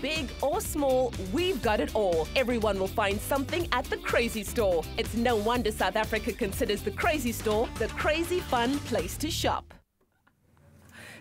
Big or small, we've got it all. Everyone will find something at the Crazy Store. It's no wonder South Africa considers the Crazy Store the crazy fun place to shop.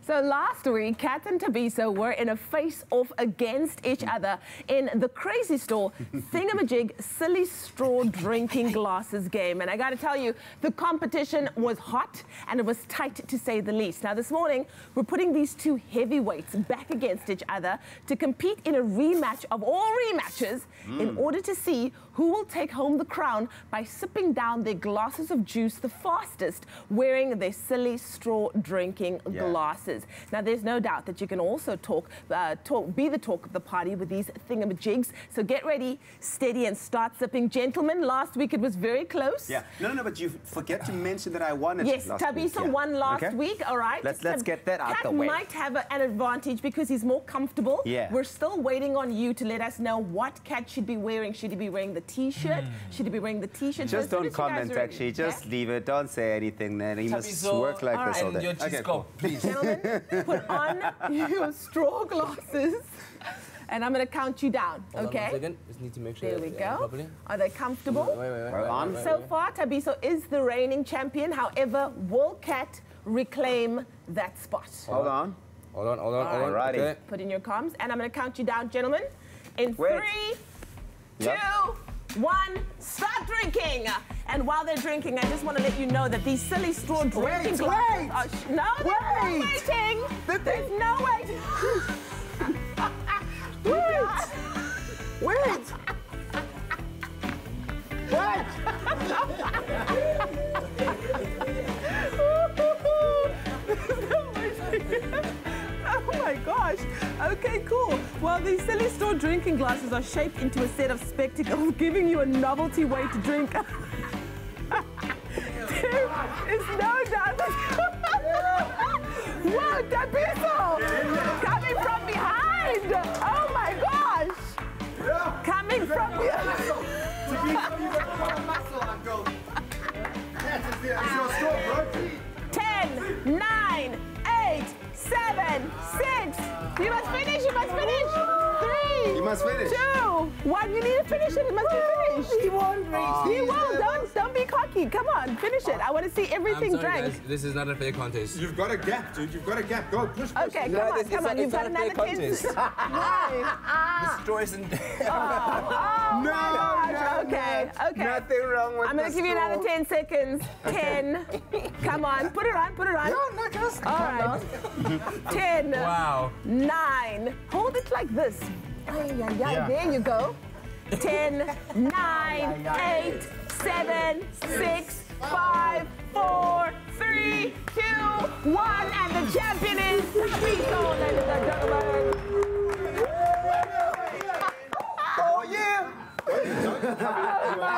So last week, Kat and Thabiso were in a face-off against each other in the crazy store thingamajig silly straw drinking glasses game. And I got to tell you, the competition was hot and it was tight to say the least. Now this morning, we're putting these two heavyweights back against each other to compete in a rematch of all rematches mm. in order to see who will take home the crown by sipping down their glasses of juice the fastest wearing their silly straw drinking yeah. glasses. Now, there's no doubt that you can also talk, uh, talk, be the talk of the party with these thingamajigs. So get ready, steady, and start sipping. Gentlemen, last week it was very close. Yeah. No, no, no, but you forget to mention that I won it Yes, Thabiso yeah. won last okay. week, all right? Let's, let's get that out Kat the way. might have a, an advantage because he's more comfortable. Yeah. We're still waiting on you to let us know what Kat should be wearing. Should he be wearing the T-shirt? Mm. Should he be wearing the T-shirt? Just don't comment, actually. Just yeah? leave it. Don't say anything then. He must work like all this all day. Okay, cool. please. Gentlemen, put on your straw glasses. And I'm going to count you down, Hold okay? On second. Just need to make sure. There we go. Properly. Are they comfortable? Wait, wait, wait. wait, on. So far, Thabiso is the reigning champion. However, will Kat reclaim that spot? Hold on. Hold on, hold on, hold on. Alrighty. Okay. Put in your comms. And I'm going to count you down, gentlemen. In Wait. three, yep. two, one, start drinking. And while they're drinking, I just want to let you know that these silly straw drinking wait, wait. are no, wait. waiting. There's no waiting. wait. Wait. oh gosh. Okay, cool. Well, these silly store drinking glasses are shaped into a set of spectacles, giving you a novelty way to drink. It's no doubt Whoa, Thabiso! Coming from behind! Oh my gosh! Coming from behind! Ten, nine, eight, seven, six. You must finish, you must finish. Three. You must finish. Two. One. You need to finish it. It must be finished. He won't reach. He won't. Don't, don't be cocky. Come on, finish it. I want to see everything I'm sorry, drank. Guys, this is not a fair contest. You've got a gap, dude. You've got a gap. Go, push, push. Okay, come on, come on. You've got another 10 The story isn't... oh, no, no, okay, okay. Nothing wrong with I'm going to give you another 10 seconds. 10. Come on, put it on, put it on. No, not just. All right. 10. Wow. 9. Hold it like this. Ay, ay, ay. Yeah. There you go. 10, 9, 8, 7, 6, 5, 4, 3, 2, 1. And the champion is ladies and gentlemen. Oh, yeah.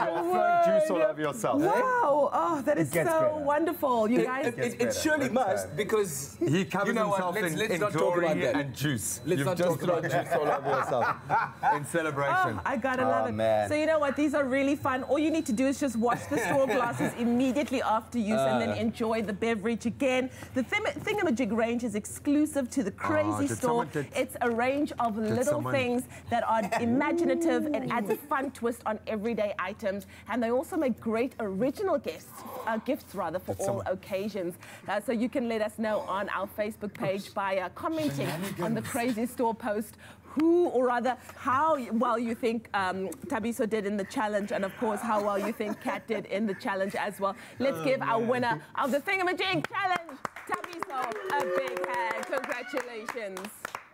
oh, juice all over yourself. Wow! Oh, that is so better. wonderful. You guys. It, it, it surely must uh, because he covers you know himself let's, in, let's in not glory talk about that. and juice. Let's You've not just talk about juice all over yourself in celebration. Oh, I gotta love oh, it. Man. So you know what? These are really fun. All you need to do is just wash the straw glasses immediately after use, uh, and then ah. enjoy the beverage again. The Thingamajig range is exclusive to the ah, Crazy oh, Store. Did, it's a range of little someone... things that are imaginative and adds a fun twist on everyday items. And they also make great original gifts, uh, gifts rather, for did all someone... occasions. Uh, so you can let us know on our Facebook page by uh, commenting on the Crazy Store post who, or rather, how well you think um, Thabiso did in the challenge, and of course, how well you think Kat did in the challenge as well. Let's oh, give man. our winner of the Thingamajig Challenge, Thabiso, a big hand. Congratulations.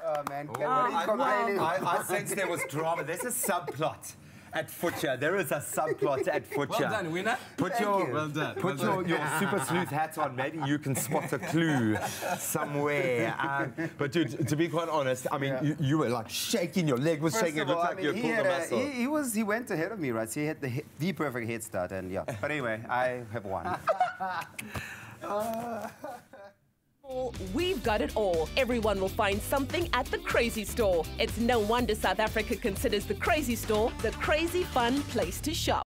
Oh, man. Oh, I, I, I sense there was drama. There's a subplot at Futcha. There is a subplot at Futcha. Well done, winner. Put Thank your you. well done. Put well your, done. your super sleuth hat on. Maybe you can spot a clue somewhere. Um, but dude, to be quite honest, I mean, yeah. you, you, were like shaking. Your leg was First shaking. It all, looked I like mean, you had pulled a muscle. He, he, was. He went ahead of me, right? So he had the the perfect head start, and yeah. But anyway, I have won. uh. We've got it all. Everyone will find something at the Crazy Store. It's no wonder South Africa considers the Crazy Store the crazy fun place to shop.